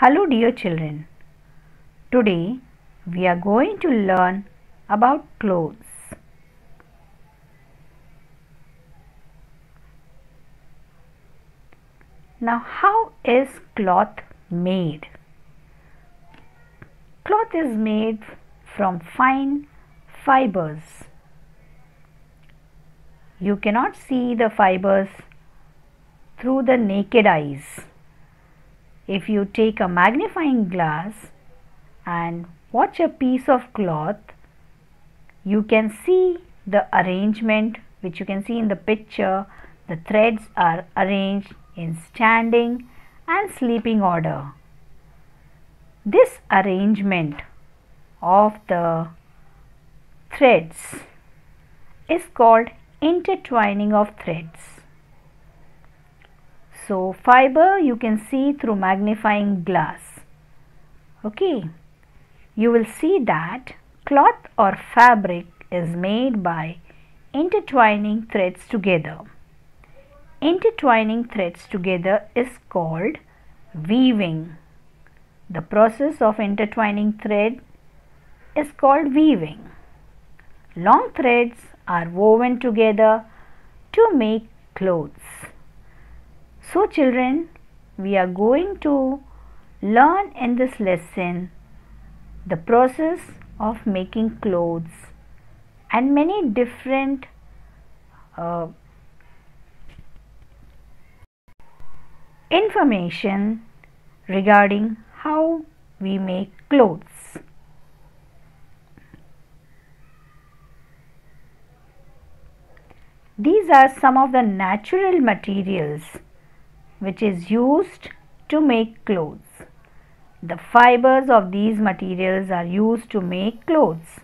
Hello dear children. Today we are going to learn about clothes. Now how is cloth made? Cloth is made from fine fibers. You cannot see the fibers through the naked eyes. If you take a magnifying glass and watch a piece of cloth, you can see the arrangement which you can see in the picture. The threads are arranged in standing and sleeping order. This arrangement of the threads is called intertwining of threads. So fiber you can see through magnifying glass. Okay. You will see that cloth or fabric is made by intertwining threads together. Intertwining threads together is called weaving. The process of intertwining thread is called weaving. Long threads are woven together to make clothes. So children, we are going to learn in this lesson the process of making clothes and many different uh, information regarding how we make clothes. These are some of the natural materials which is used to make clothes. The fibers of these materials are used to make clothes.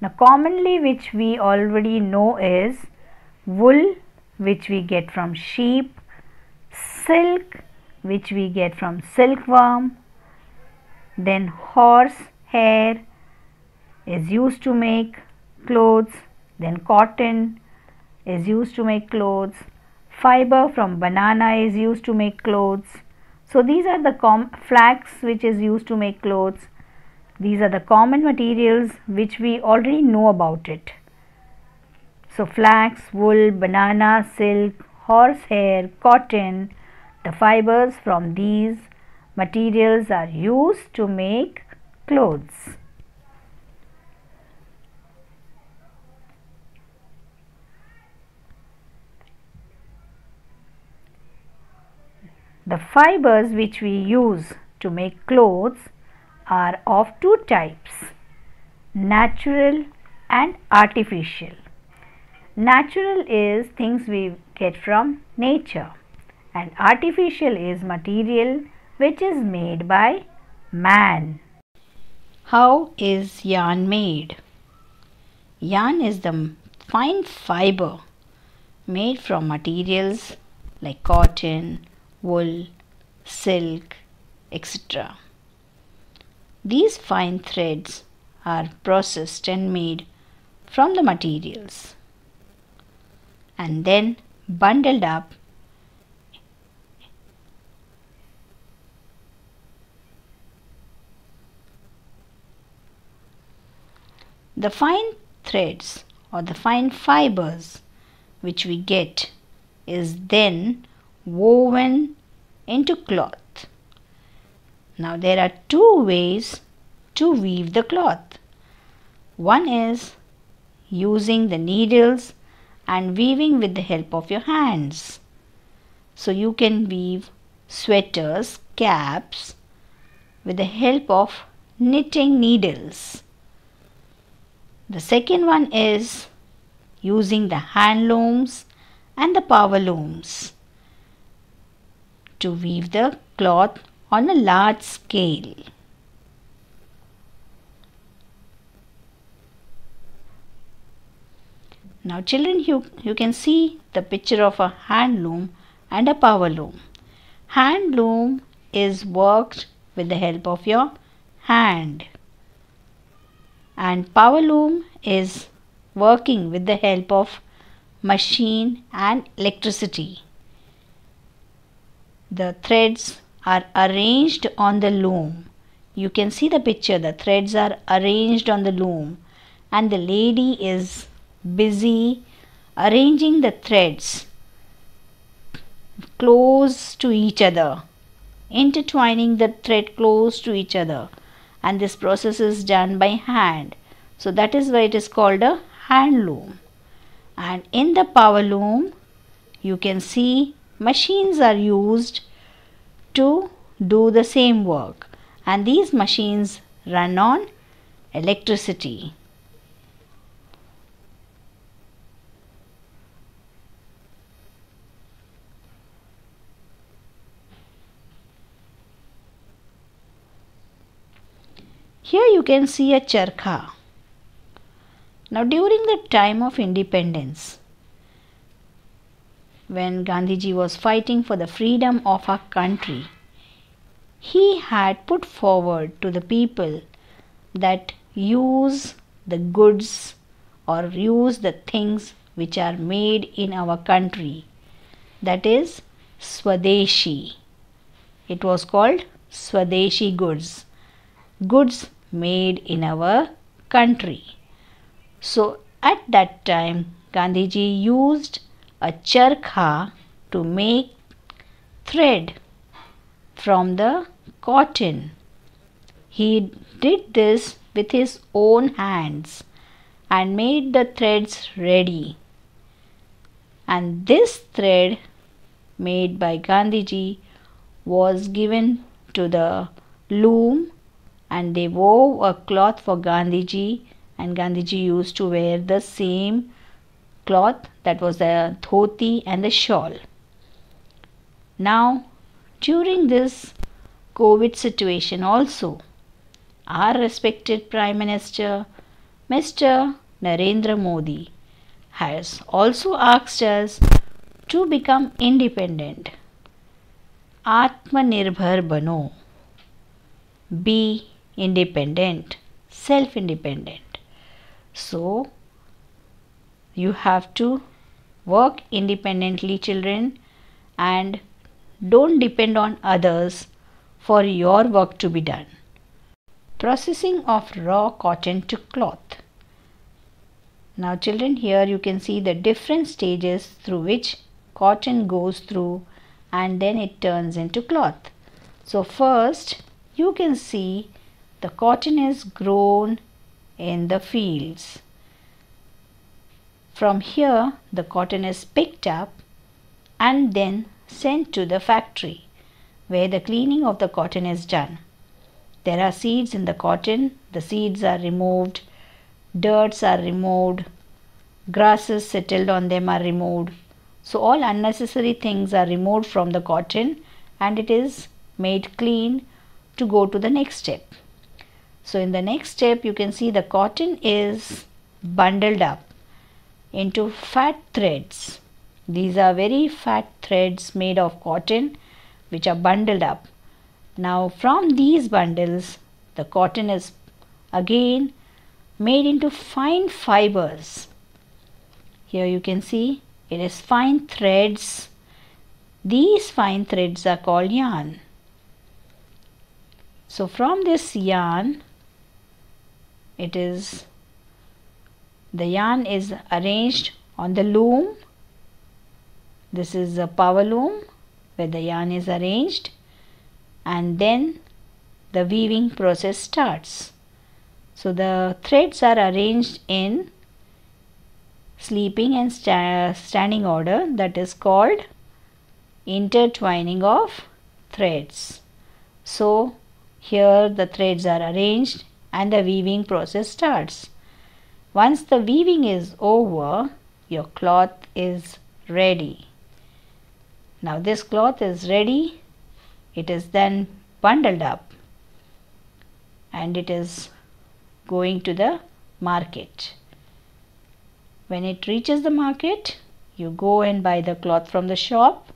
Now commonly which we already know is wool which we get from sheep, silk which we get from silkworm, then horse hair is used to make clothes, then cotton is used to make clothes, Fiber from banana is used to make clothes. So these are the flax which is used to make clothes. These are the common materials which we already know about it. So flax, wool, banana, silk, horsehair, cotton, the fibers from these materials are used to make clothes. The fibers which we use to make clothes are of two types natural and artificial. Natural is things we get from nature and artificial is material which is made by man. How is yarn made? Yarn is the fine fiber made from materials like cotton, wool, silk, etc. These fine threads are processed and made from the materials and then bundled up The fine threads or the fine fibers which we get is then woven into cloth. Now there are two ways to weave the cloth. One is using the needles and weaving with the help of your hands. So you can weave sweaters, caps with the help of knitting needles. The second one is using the hand looms and the power looms to weave the cloth on a large scale. Now children you, you can see the picture of a hand loom and a power loom. Hand loom is worked with the help of your hand and power loom is working with the help of machine and electricity. The threads are arranged on the loom. You can see the picture, the threads are arranged on the loom, and the lady is busy arranging the threads close to each other, intertwining the thread close to each other, and this process is done by hand. So, that is why it is called a hand loom. And in the power loom, you can see machines are used to do the same work, and these machines run on electricity. Here you can see a charkha. Now during the time of independence, when Gandhiji was fighting for the freedom of our country, he had put forward to the people that use the goods or use the things which are made in our country. That is Swadeshi. It was called Swadeshi goods. Goods made in our country. So at that time, Gandhiji used a charkha to make thread from the cotton. He did this with his own hands and made the threads ready. And this thread made by Gandhiji was given to the loom and they wove a cloth for Gandhiji and Gandhiji used to wear the same cloth that was the dhoti and the shawl. Now during this COVID situation also our respected Prime Minister Mr. Narendra Modi has also asked us to become independent. Atmanirbhar Bano. Be independent, self independent. So, you have to work independently, children, and don't depend on others for your work to be done. Processing of raw cotton to cloth. Now, children, here you can see the different stages through which cotton goes through and then it turns into cloth. So, first you can see the cotton is grown in the fields. From here, the cotton is picked up and then sent to the factory where the cleaning of the cotton is done. There are seeds in the cotton, the seeds are removed, dirts are removed, grasses settled on them are removed. So, all unnecessary things are removed from the cotton and it is made clean to go to the next step. So in the next step you can see the cotton is bundled up into fat threads. These are very fat threads made of cotton which are bundled up. Now from these bundles the cotton is again made into fine fibers. Here you can see it is fine threads. These fine threads are called yarn. So from this yarn it is the yarn is arranged on the loom. This is a power loom where the yarn is arranged. And then the weaving process starts. So the threads are arranged in sleeping and sta standing order that is called intertwining of threads. So here the threads are arranged and the weaving process starts. Once the weaving is over, your cloth is ready. Now this cloth is ready. It is then bundled up and it is going to the market. When it reaches the market, you go and buy the cloth from the shop.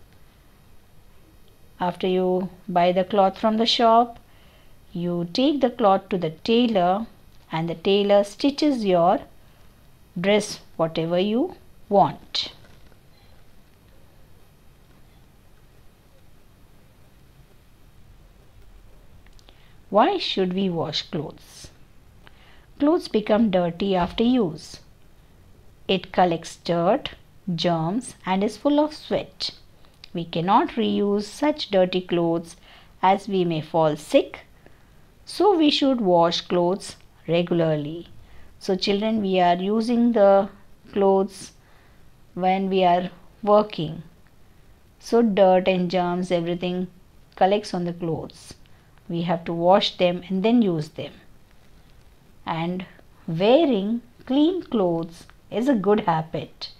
After you buy the cloth from the shop, you take the cloth to the tailor and the tailor stitches your dress whatever you want. Why should we wash clothes? Clothes become dirty after use. It collects dirt, germs, and is full of sweat. We cannot reuse such dirty clothes as we may fall sick. So, we should wash clothes regularly. So, children, we are using the clothes when we are working. So, dirt and germs, everything collects on the clothes. We have to wash them and then use them. And wearing clean clothes is a good habit.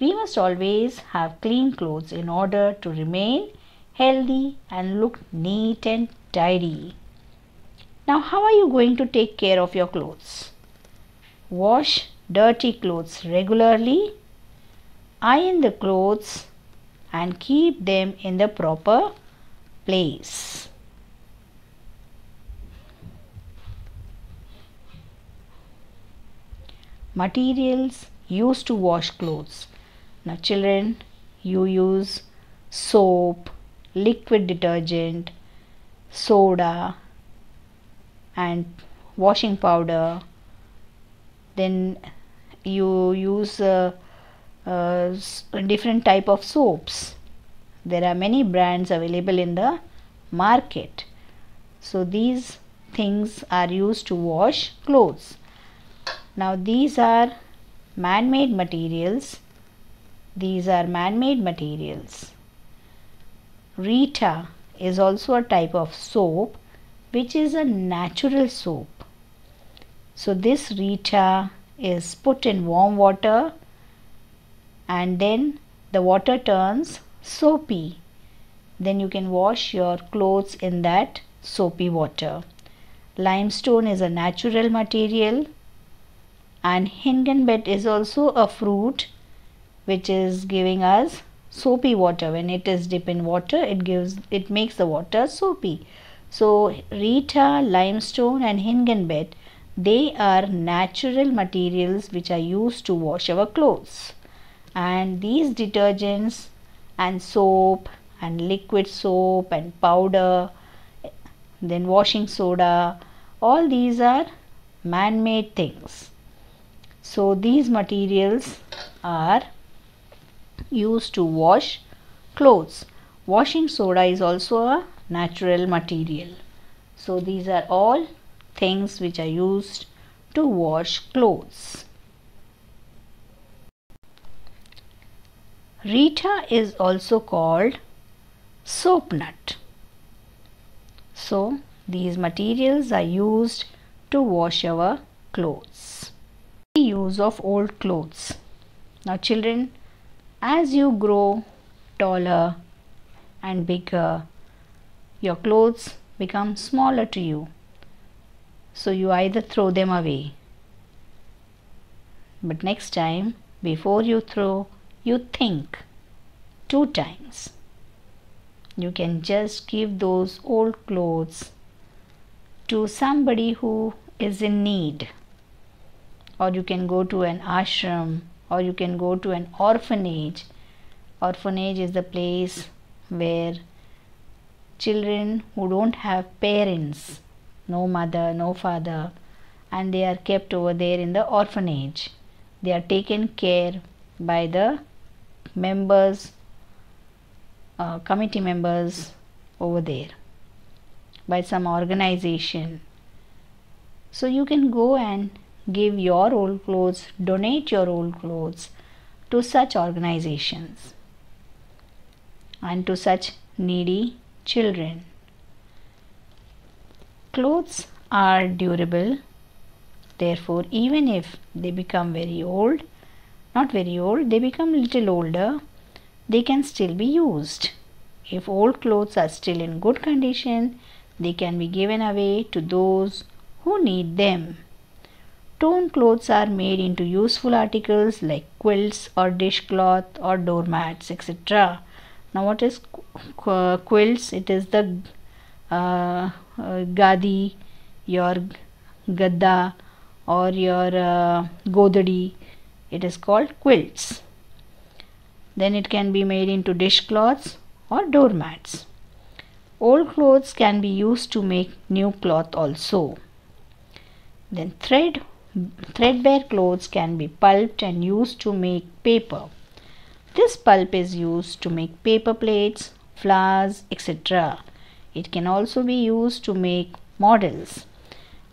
We must always have clean clothes in order to remain healthy and look neat and tidy. Now, how are you going to take care of your clothes? Wash dirty clothes regularly, iron the clothes, and keep them in the proper place. Materials used to wash clothes. Now, children, you use soap, liquid detergent, soda, and washing powder. Then you use uh, uh, different type of soaps. There are many brands available in the market. So these things are used to wash clothes. Now these are man-made materials. These are man-made materials. Rita is also a type of soap which is a natural soap. So this Rita is put in warm water and then the water turns soapy. Then you can wash your clothes in that soapy water. Limestone is a natural material and Hingenbet is also a fruit which is giving us soapy water when it is dipped in water it gives it makes the water soapy so rita limestone and hingenbet they are natural materials which are used to wash our clothes and these detergents and soap and liquid soap and powder then washing soda all these are man-made things so these materials are used to wash clothes. Washing soda is also a natural material. So these are all things which are used to wash clothes. Rita is also called soap nut. So these materials are used to wash our clothes use of old clothes. Now, children, as you grow taller and bigger, your clothes become smaller to you. So, you either throw them away. But next time, before you throw, you think two times. You can just give those old clothes to somebody who is in need or you can go to an ashram or you can go to an orphanage orphanage is the place where children who don't have parents no mother no father and they are kept over there in the orphanage. They are taken care by the members uh, committee members over there by some organization. So you can go and give your old clothes, donate your old clothes to such organizations. And to such needy children. Clothes are durable, therefore, even if they become very old, not very old, they become little older, they can still be used. If old clothes are still in good condition, they can be given away to those who need them. Torn clothes are made into useful articles like quilts or dishcloth or doormats, etc. Now, what is qu quilts? It is the uh, uh, gadi, your gadda, or your uh, godadi. It is called quilts. Then it can be made into dishcloths or doormats. Old clothes can be used to make new cloth also. Then thread threadbare clothes can be pulped and used to make paper. This pulp is used to make paper plates, flowers, etc. It can also be used to make models.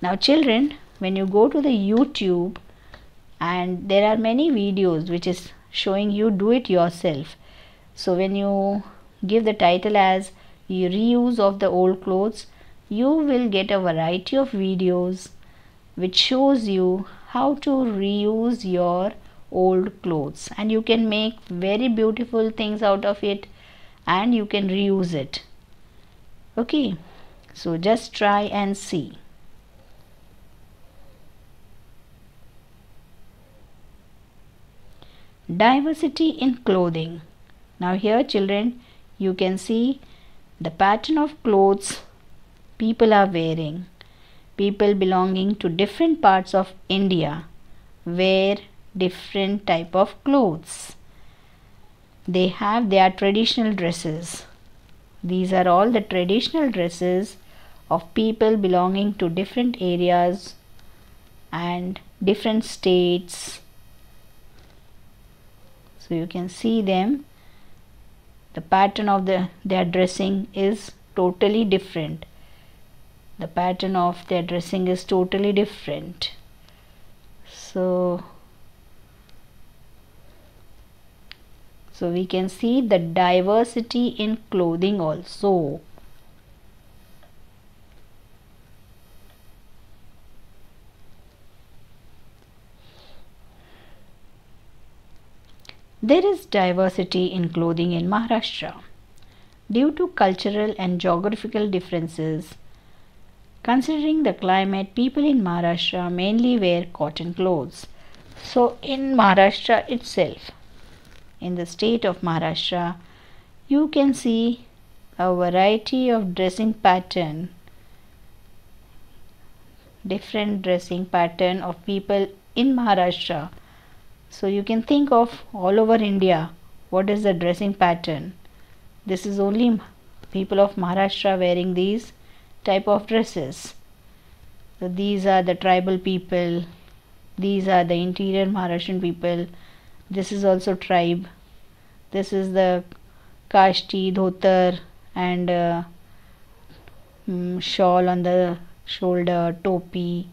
Now children, when you go to the YouTube and there are many videos which is showing you do it yourself. So when you give the title as reuse of the old clothes, you will get a variety of videos which shows you how to reuse your old clothes. And you can make very beautiful things out of it and you can reuse it. Okay? So just try and see. Diversity in clothing. Now here children you can see the pattern of clothes people are wearing. People belonging to different parts of India wear different type of clothes. They have their traditional dresses. These are all the traditional dresses of people belonging to different areas and different states. So you can see them. The pattern of the their dressing is totally different. The pattern of their dressing is totally different. So so we can see the diversity in clothing also There is diversity in clothing in Maharashtra. Due to cultural and geographical differences, considering the climate, people in Maharashtra mainly wear cotton clothes. So, in Maharashtra itself, in the state of Maharashtra, you can see a variety of dressing pattern different dressing pattern of people in Maharashtra. So you can think of all over India what is the dressing pattern? This is only people of Maharashtra wearing these type of dresses. So these are the tribal people these are the interior Maharashtrian people this is also tribe. This is the kashti dhotar and uh, um, shawl on the shoulder topi.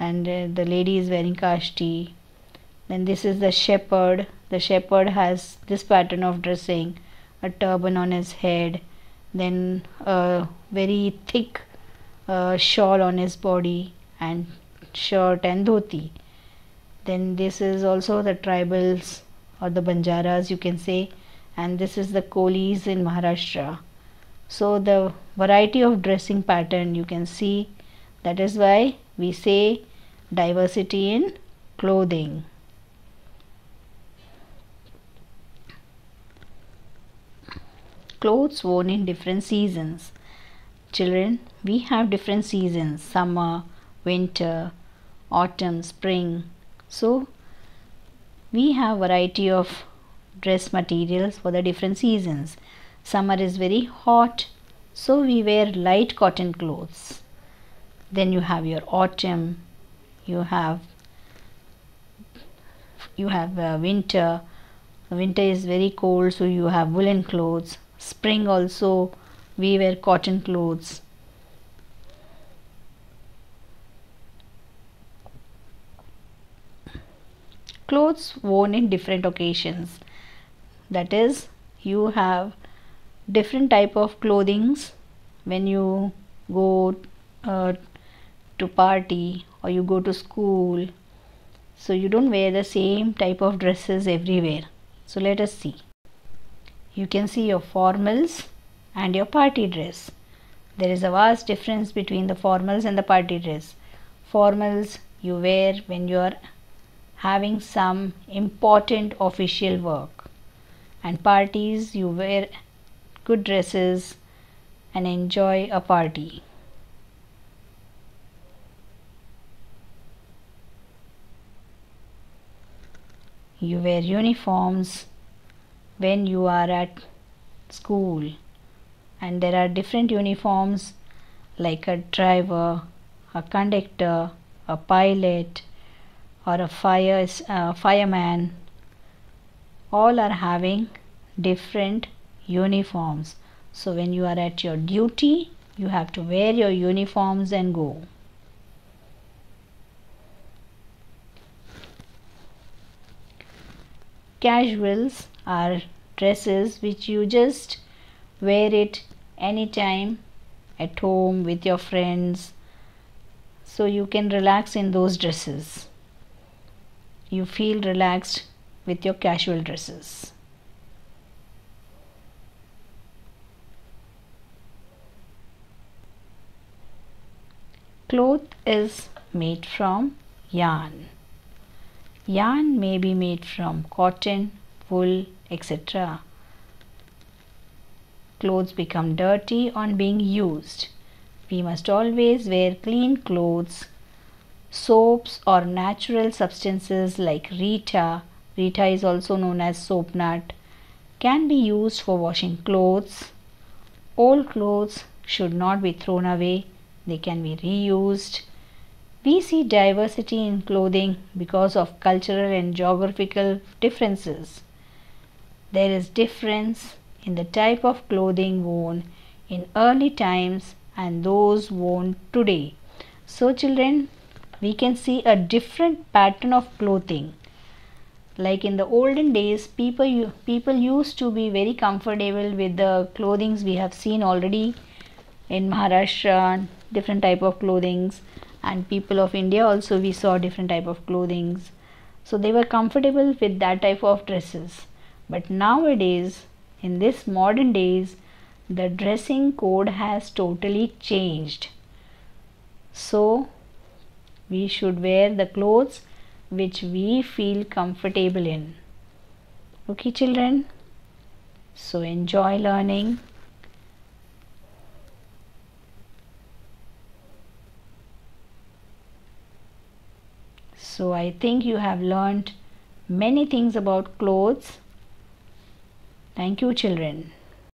And uh, the lady is wearing kashti. Then this is the shepherd. The shepherd has this pattern of dressing. A turban on his head. Then a very thick uh, shawl on his body and shirt and dhoti then this is also the tribals or the banjaras you can say and this is the kolis in maharashtra. So the variety of dressing pattern you can see that is why we say diversity in clothing. Clothes worn in different seasons. Children we have different seasons summer winter autumn spring so we have variety of dress materials for the different seasons. Summer is very hot so we wear light cotton clothes. Then you have your autumn you have you have uh, winter. Winter is very cold so you have woolen clothes. Spring also we wear cotton clothes clothes worn in different occasions. That is you have different type of clothings when you go uh, to party or you go to school. So you don't wear the same type of dresses everywhere. So let us see. You can see your formals and your party dress. There is a vast difference between the formals and the party dress. Formals you wear when you are having some important official work. And parties you wear good dresses and enjoy a party. You wear uniforms when you are at school. And there are different uniforms like a driver a conductor a pilot or a fire uh, fireman all are having different uniforms. So when you are at your duty you have to wear your uniforms and go. Casuals are dresses which you just wear it anytime at home with your friends. So you can relax in those dresses you feel relaxed with your casual dresses cloth is made from yarn yarn may be made from cotton wool etc clothes become dirty on being used. We must always wear clean clothes. Soaps or natural substances like Rita, Rita is also known as soap nut, can be used for washing clothes. Old clothes should not be thrown away, they can be reused. We see diversity in clothing because of cultural and geographical differences. There is difference in the type of clothing worn in early times and those worn today. So, children, we can see a different pattern of clothing. Like in the olden days, people people used to be very comfortable with the clothings we have seen already in Maharashtra, different type of clothings, and people of India also we saw different type of clothings. So they were comfortable with that type of dresses. But nowadays, in this modern days the dressing code has totally changed so we should wear the clothes which we feel comfortable in. Okay children? So enjoy learning. So i think you have learned many things about clothes. Thank you children.